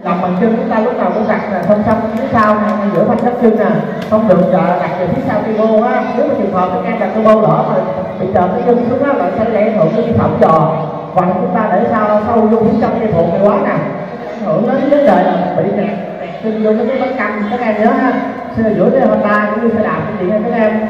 lòng bàn chân chúng ta lúc nào cũng đặt là song song phía sau này giữa thanh đất chân nè. Không được uh, đặt về phía sau turbo á. Nếu mà trường hợp các em đặt turbo lỡ mà bị trợn cái chân xuống á là sẽ gây ảnh hưởng cái thẩm trò hoặc chúng ta để sau sâu vô phía trong cái thuộc này quá nè. Ảnh hưởng đến vấn đề là bị nẹt chân vô cái bánh canh các em nhớ ha. Sẽ giữa cái honda cũng như sẽ đạp cái gì nha các em.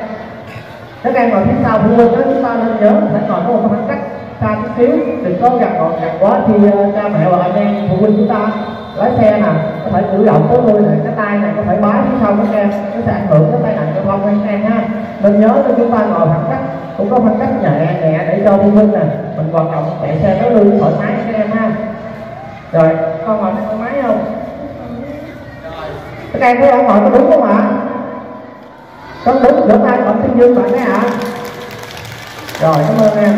Các em ngồi phía sau phụ huynh đó chúng ta nên nhớ phải ngồi có một khoảng cách xa chút xíu đừng có gặp ngồi gặp quá thì ờ, cha mẹ và anh em phụ huynh chúng ta lái xe nè, có thể cử động tới lui này cái tay này có thể bái phía sau các em, nó sẽ ảnh hưởng tới tai nạn giao thông các em ha. Nên nhớ là chúng ta ngồi khoảng cách, cũng có khoảng cách nhẹ nhẹ để cho phụ huynh nè, mình hoạt động chạy xe tới lui thoải mái các em ha. Rồi, con ngồi con máy không? Các em thấy ông ngồi có đúng không ạ? Có đúng giữa tay còn thiên dương bạn đấy ạ. Rồi, cảm ơn em.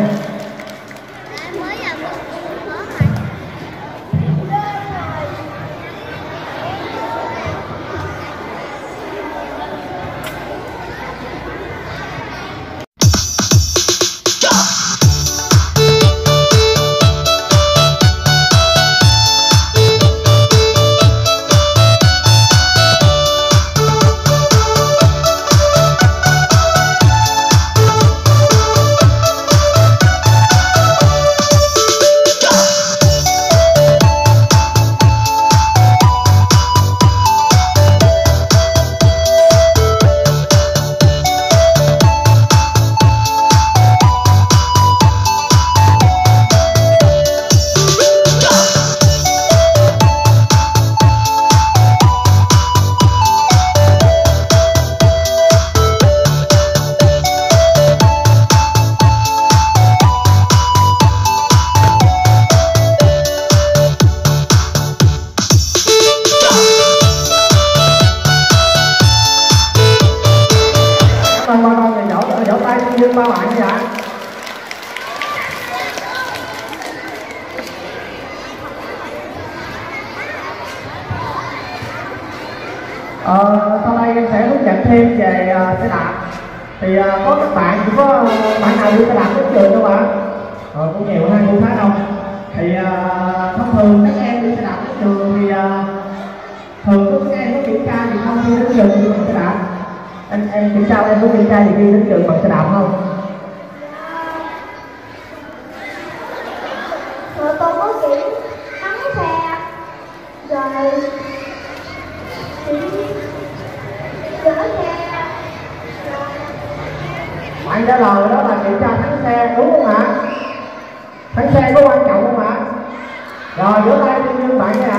Thì uh, có các bạn cũng có bạn nào đi xe đạp đến trường không ạ? Ờ, cũng nhiều ha, cũng khá đông. Thì uh, thông thường các em đi xe đạp đến trường thì uh, thường có các em có kiểm tra gì không khi đến trường đi bằng xe đạp. Em em kiểm tra em có kiểm tra gì khi đến trường bằng xe đạp không Rồi tôi có kiểm thắng xe Rồi Kiểm Chở xe Rồi bạn đó là kiểm tra thắng xe đúng không ạ? Thắng xe có quan trọng không ạ? Rồi giữa tay cho như bạn nha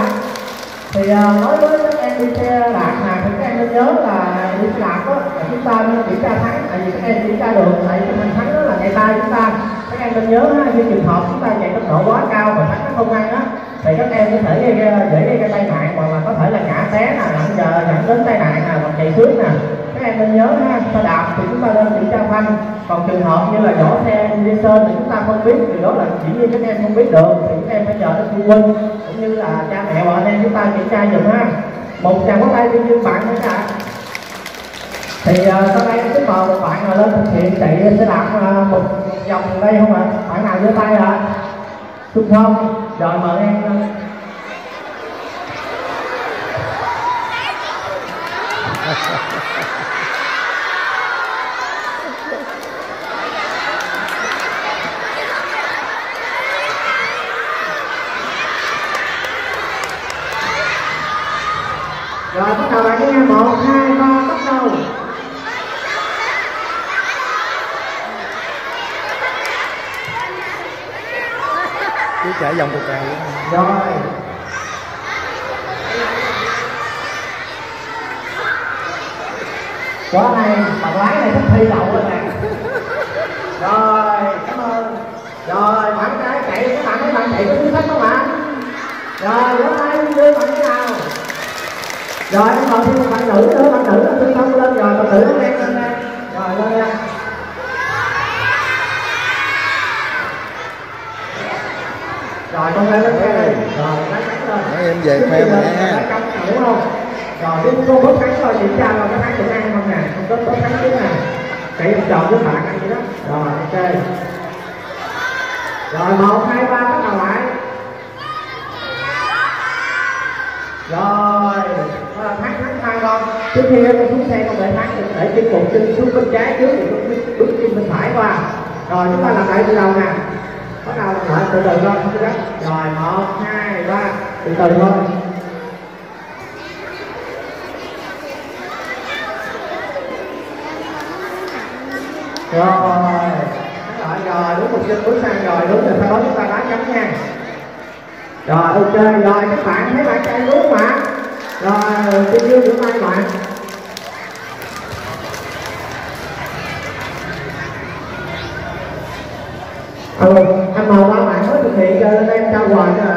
thì uh, nói với các em đi xe đạp mà thì các em nên nhớ là đi xe đạp đó là chúng ta nên kiểm tra thắng tại vì các em kiểm tra được tại vì mình thắng đó là ngày tay chúng ta các em nên nhớ ha khi trường hợp chúng ta chạy tốc độ quá cao và thắng nó không ăn á thì các em có thể gây dễ gây ra tai nạn hoặc là có thể là ngã té nè dẫn đến tai nạn nè hoặc chạy xước nè em nên nhớ ha xe đạp thì chúng ta nên kiểm tra phanh còn trường hợp như là nhỏ xe đi sơn thì chúng ta không biết thì đó là chỉ như các em không biết được. Thì các em phải nhờ đến phụ huynh cũng như là cha mẹ và anh em chúng ta kiểm tra giùm ha. Một chàng có tay đi như bạn nữa cả thì uh, sau đây em mời một bạn nào lên thực hiện chạy xe đạp uh, một vòng đây không ạ? Bạn nào giơ tay ạ? Xuân Phong rồi mời em uh, rồi bắt đầu bạn nghe một hai ba bắt đầu. Cứ chạy vòng cào luôn. Rồi. Quá hay. Bạn lái này thích thi đậu rồi nè. Rồi cảm ơn. Rồi bạn cái chạy các bạn mấy bạn chạy có chính sách không ạ? Rồi tay đưa bạn thế nào rồi em còn thêm một bạn nữ nữa bạn nữ là tư thông lên rồi bạn nữ nó lên lên đây. Rồi lên đây. Rồi con lên lên đây. Rồi Nói em về khoe mà nha. không? Rồi cái con bớt cánh rồi kiểm tra là cái cánh được ăn không nè? Con bớt bớt cánh trước nè. Chạy vòng tròn với bạn ăn vậy đó. Rồi ok. Rồi một hai ba bắt đầu lại. Rồi thắng thắng hai con trước khi con xuống xe con để thắng được để chân một chân xuống bên trái trước thì bước bước chân bên phải qua. Rồi chúng ta làm lại từ đầu nè. Bắt đầu làm lại từ từ con không gấp rồi, một, hai, ba. Từ từ thôi. Rồi. Rồi rồi, đúng một chân bước sang rồi. Đúng rồi, sau đó chúng ta đá chấm nha. Rồi, ok, rồi, các bạn thấy bạn chạy đúng không ạ? Rồi xin dương giữa tay bạn ừ, anh mời ba bạn mới thực hiện cho nên em trao quà cho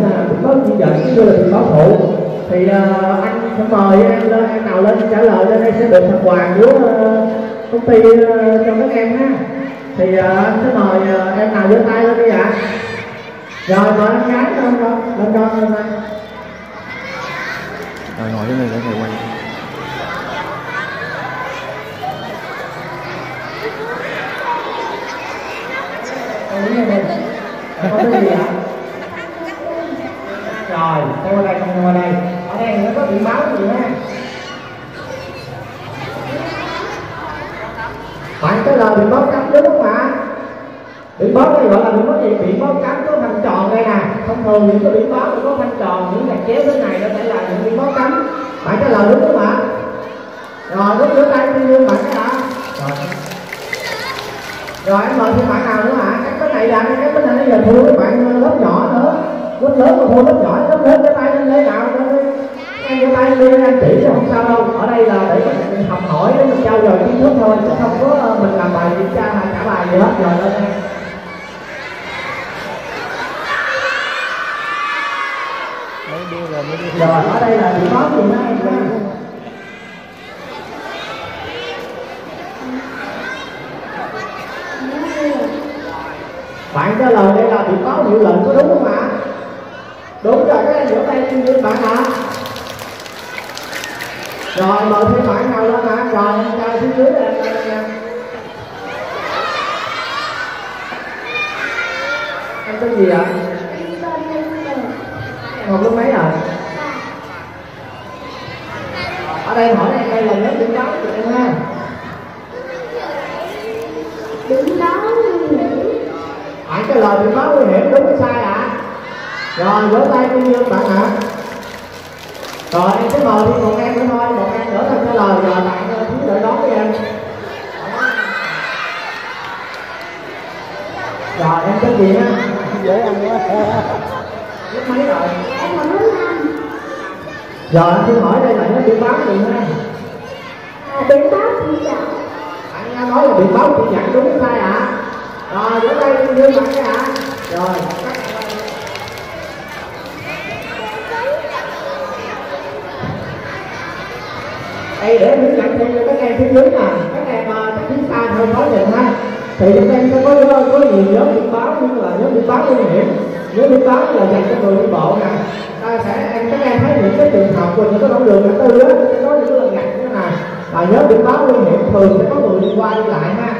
biện pháp chỉ dẫn như là biện pháp phụ thì uh, anh sẽ mời em lên em nào lên trả lời lên đây sẽ được phần quà của uh, công ty uh, cho các em ha. Thì uh, anh sẽ mời uh, em nào giơ tay lên đi ạ. Rồi mời em gái lên con lên con lên đây. Rồi ngồi dưới này để thầy quay Con đứng lên đây. Con tên gì ạ? Rồi, theo qua đây, không theo đây. Ở đây nó có biển báo gì ha? Bạn trả lời biển báo cấm đúng không ạ? Biển báo này gọi là biển báo gì? Biển báo cấm có thanh tròn đây nè. Thông thường những cái biển báo mà có thanh tròn, những gạch chéo thế này nó sẽ là những biển báo cấm. Bạn trả lời đúng không ạ? Rồi, lúc giữa tay thiên nhiên bạn cái hả? Rồi, rồi em mời thêm bạn nào nữa hả các cái này là cái cái này bây giờ thua các bạn ờ, lớp nhỏ nữa lớp lớn mà thua lớp nhỏ, lớp lớn, cái tay lên lấy nào lên em cái tay lên anh chỉ chứ không sao đâu. Ở đây là để mình học hỏi, để mình trao dồi kiến thức thôi. Chứ không có ờ, mình làm bài kiểm tra hay trả bài gì hết rồi lên rồi, ở đây là chỉ có gì đó, em bạn trả lời đây là bị báo hiệu lệnh có đúng không ạ? Đúng rồi các em vỗ tay lên như bạn ạ rồi mời thêm bạn nào lên ạ rồi em chào phía dưới lên nha em tên gì ạ? Học lớp mấy rồi? Ở đây hỏi em đây là lớp điểm báo của em ha. Đứng đó nguy hiểm bạn trả lời điểm báo nguy hiểm đúng hay sai rồi vỗ tay tuy nhiên bạn ạ. Rồi em sẽ mời thêm một em nữa thôi. Một em nữa thôi trả lời rồi bạn ờ, thứ đợi đón với em. Rồi em tên gì ha dễ ăn quá. Lớp mấy rồi? Em còn lớp năm rồi anh xin hỏi đây là nó điểm báo gì ha à, Biển báo chỉ dẫn bạn nghe nói là điểm báo chỉ dẫn đúng sai ạ. Rồi vỗ tay tuy nhiên bạn cái ạ. Rồi đây để hướng dẫn cho các em phía dưới nè các em à, ờ, chắc xa hơi nói nhìn ha. Thì chúng em sẽ có có nhiều nhóm biển báo như là nhóm biển báo nguy hiểm. Nhóm biển báo là dành cho người đi bộ nè. Ta sẽ em các em thấy những cái trường học của những cái đoạn đường ngã tư á có những cái lần ngặt như thế này. Và nhóm biển báo nguy hiểm thường sẽ có người đi qua đi lại ha.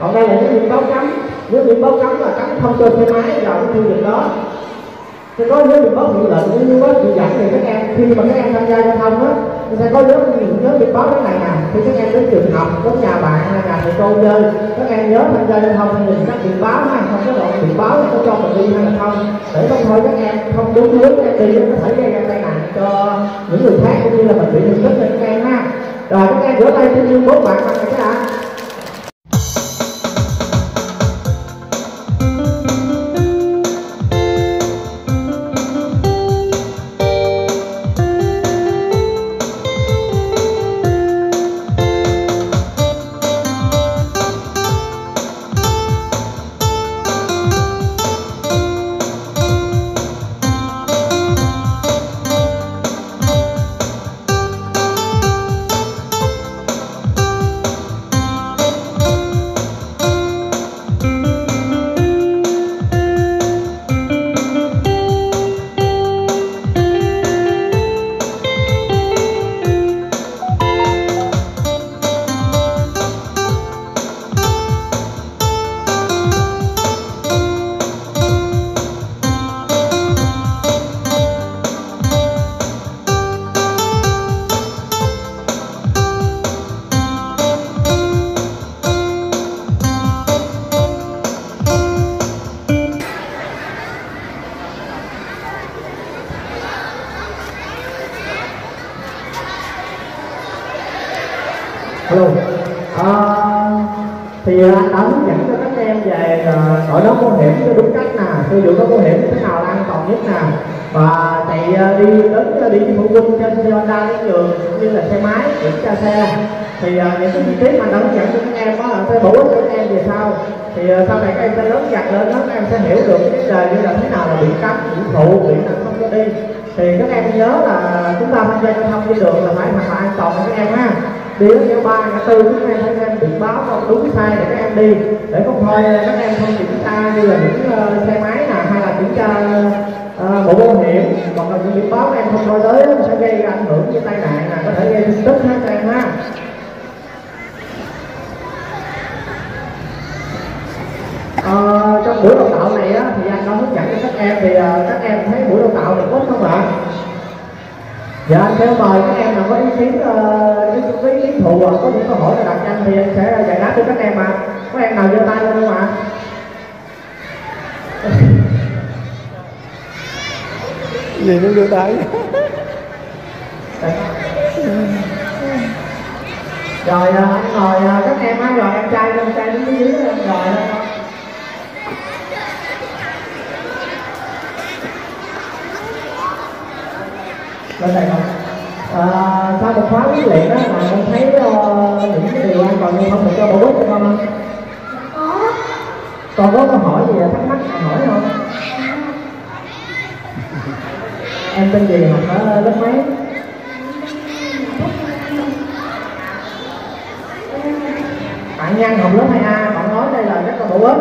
Còn đây là những biển báo cấm. Những biển báo cấm là cấm không cho xe máy vào cái khu vực đó thì có nhóm biển báo hiệu lệnh, nếu như có chỉ dẫn thì các em, khi mà các em tham gia giao thông á, thì sẽ có nhóm nhóm biển báo cái này nè. Khi các em đến trường học, đến nhà bạn hay nhà thầy cô chơi, các em nhớ tham gia giao thông, thì nhìn các biển báo ha, không có đoạn biển báo có cho mình đi hay là không. Để không thôi các em không đúng hướng các em đi có thể gây ra tai nạn cho những người khác cũng như là mình bị thương tích cho các em ha. Rồi các em rửa tay xin bốn bạn bằng này cái ạ đúng cách nè, sử dụng các bảo hiểm thế nào là an toàn nhất nè và chạy ờ, đi đến ờ, đi phụ huynh trên xe Honda đến trường như là xe máy kiểm tra xe. Thì ờ, những cái chi tiết mà anh đã hướng dẫn cho các em đó sẽ bổ ích cho các em về sau thì uh, sau này các em sẽ lớn dần lên đó các em sẽ hiểu được cái vấn đề như là thế nào là bị cấm bị phụ bị là không cho đi. Thì các em nhớ là chúng ta tham gia giao thông trên đường là phải mặc an toàn các em ha. Đi đến ngã ba ngã tư các em phải em biển báo không đúng sai để các em đi. Để không thôi ờ, các em không kiểm tra như là những uh, xe máy nè hay là kiểm tra uh, bộ bảo hiểm hoặc là những biển báo các em không coi tới sẽ gây ảnh hưởng như tai nạn là có thể gây thương tích em các em ha Ờ, trong buổi đào tạo này á, thì anh có hướng dẫn cho các em thì uh, các em thấy buổi đào tạo này tốt không ạ? Dạ anh sẽ mời các em nào có ý kiến uh, ý, ý kiến thù hoặc có những câu hỏi nào đặt cho anh thì anh sẽ giải đáp cho các em ạ. Có em nào giơ tay lên không ạ? gì nó đưa tay rồi à, anh ngồi à, các em á rồi em trai em trai đứng dưới dưới em rồi đó. Lên đây không? À, sau một khóa huấn luyện đó mà con thấy uh, những cái điều an toàn giao thông được cho bổ ích cho con không có. Con có câu hỏi gì thắc mắc hỏi không? Em tên gì học ở lớp mấy? Bạn nhân học lớp 2A bạn nói đây là rất là bổ ích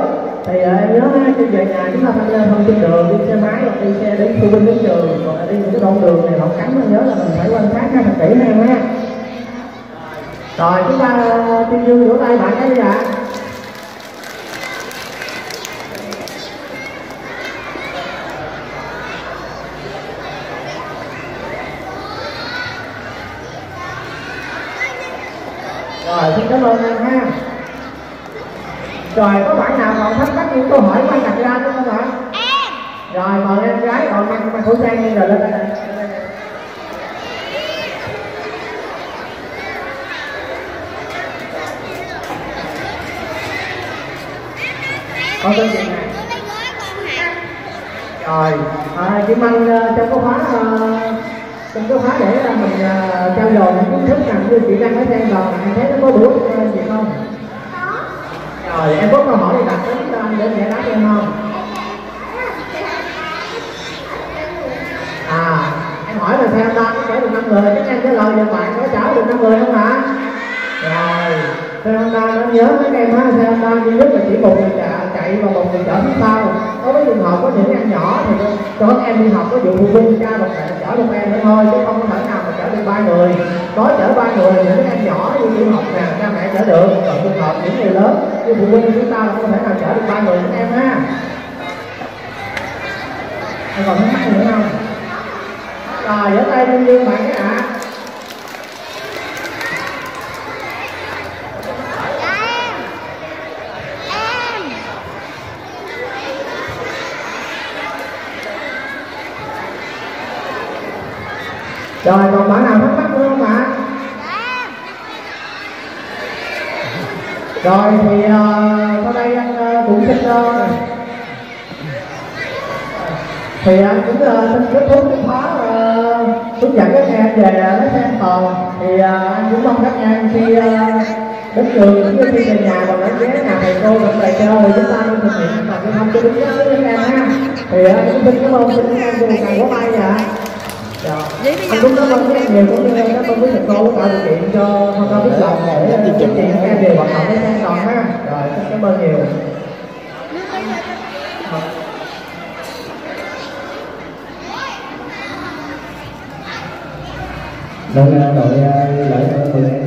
thì ờ, em nhớ ha, khi về nhà chúng ta tham gia thông trên đường đi xe máy hoặc đi xe đến phụ huynh đến trường hoặc là đi những cái đoạn đường này họ cấm nhớ là mình phải quan sát ra thật kỹ ha ha rồi chúng ta ờ, tuyên dương vỗ tay bạn cái gì ạ rồi xin cảm ơn anh ha. Rồi có bạn nào còn thắc mắc những câu hỏi quan đặt ra không ạ rồi mời em gái còn mang mang khẩu trang đi rồi lên đây này. Con tên gì nè rồi à, chị Măng uh, trong cái khóa uh, trong cái khóa để uh, mình uh, trao dồi những kiến thức nào như chị đang nói thêm rồi em thấy nó có không rồi em có câu hỏi gì đặt đến cho anh để giải đáp cho em không? À em hỏi là xe ta có được năm người? Các em trả lời được bạn có cháu được năm người không hả? Rồi sao ta nó nhớ các em á sao ta duy nhất là chỉ một người chạy, chạy và một người chở phía sau. Có với trường hợp có những em nhỏ thì cho các em đi học có dụ phụ huynh cha một mẹ chở một em nữa thôi chứ không có thể nào mà ba người. Có chở ba người những em nhỏ như tiểu học nè, cha mẹ chở được. Còn trường hợp những người lớn, như phụ huynh chúng ta không thể nào chở được ba người các em ha. Em còn thắc mắc nữa không? Rồi, giơ tay lên dương bạn cái ạ. Rồi còn bạn nào thắc mắc nữa không ạ rồi thì uh, sau đây anh uh, cũng xin uh, thì anh cũng uh, xin kết thúc cái khóa uh, hướng dẫn các em về uh, lái xe an toàn. Thì uh, anh cũng mong các em khi uh, đến trường cũng như khi về nhà và đến ghé nhà thầy cô gặp thầy chơi thì chúng ta nên thực hiện an cái giao thông cho đúng với các em ha thì anh cũng xin cảm ơn xin các em cho một tràng vỗ tay anh cũng cảm ơn các em nhiều cũng như cảm ơn quý thầy cô tạo điều kiện cho thông qua biết lòng để thực hiện các em về hoạt động với an toàn ha. Rồi xin cảm ơn nhiều. Vâng, đội lễ mời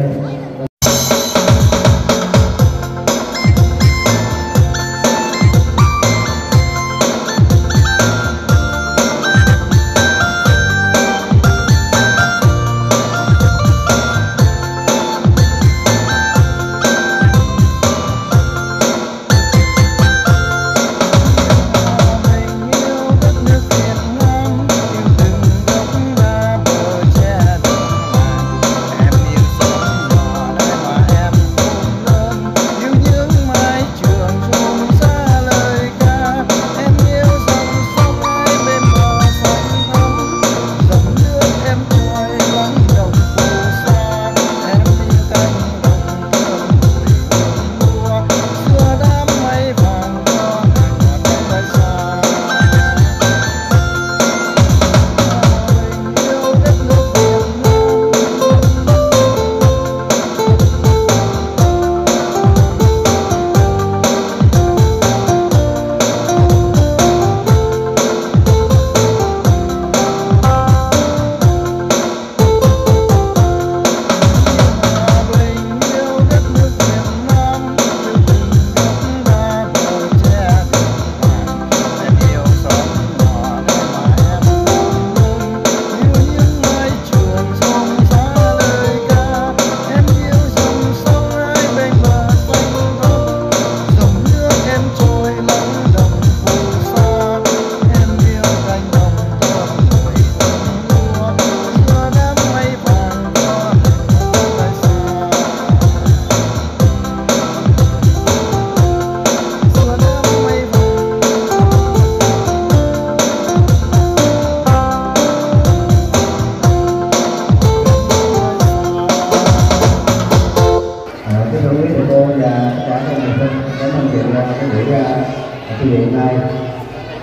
ra ở chương trình hôm nay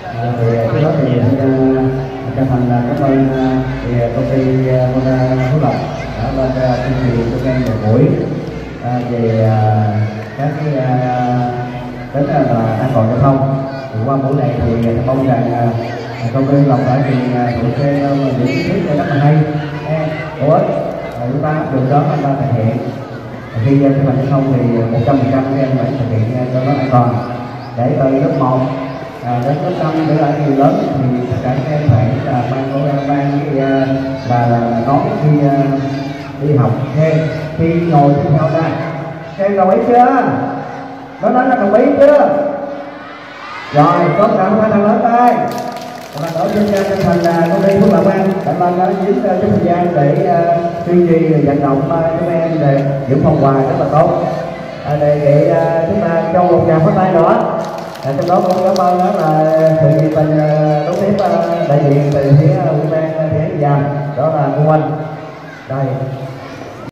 à, thì trước đó thì anh chân thành à, cảm ơn à, thì à, công ty honda Phú Lộc đã lên chương trình cho kênh một buổi à, về các cái đến là an toàn giao thông. Thì qua buổi này thì mong rằng công ty Lộc đã truyền thụ cho những kiến thức rất là hay. Bổ ích chúng ta đường đó chúng ta thực hiện. Khi thực hành giao thông thì 100% các em phải thực hiện cho nó an toàn để từ lớp 1 à, đến lớp 5 để lại người lớn thì tất cả các em phải là mang cô em mang đi à, là, là nói khi à, đi học. Thêm khi ngồi trên theo ra em đồng ý chưa? Nó nói là đồng ý chưa? Rồi có cảm ơn thằng lớn tay. Và tổ chức trên trên thành là công ty Phước Lộc An cảm ơn đã dính uh, chút thời gian để à, tuyên truyền à, vận động chúng em để giữ phòng quà rất là tốt. À, đề nghị chúng ta trong một tràng phát tay nữa à, trong đó cũng cảm ơn đó là sự nhiệt tình ờ, đón tiếp ờ, đại diện từ phía ờ, ủy ban uh, thị trấn Giàm đó là cô Anh. Đây.